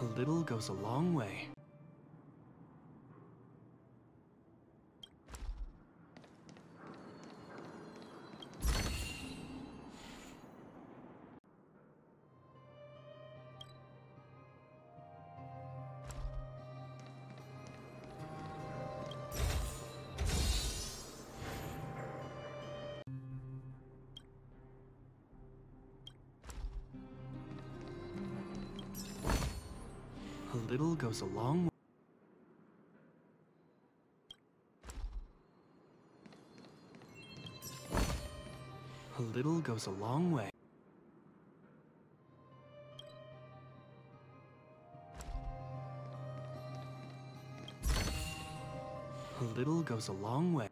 A little goes a long way. Little goes a long way. A little goes a long way. A little goes a long way.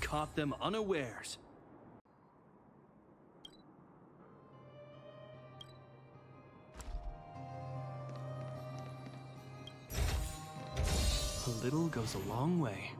Caught them unawares. A little goes a long way.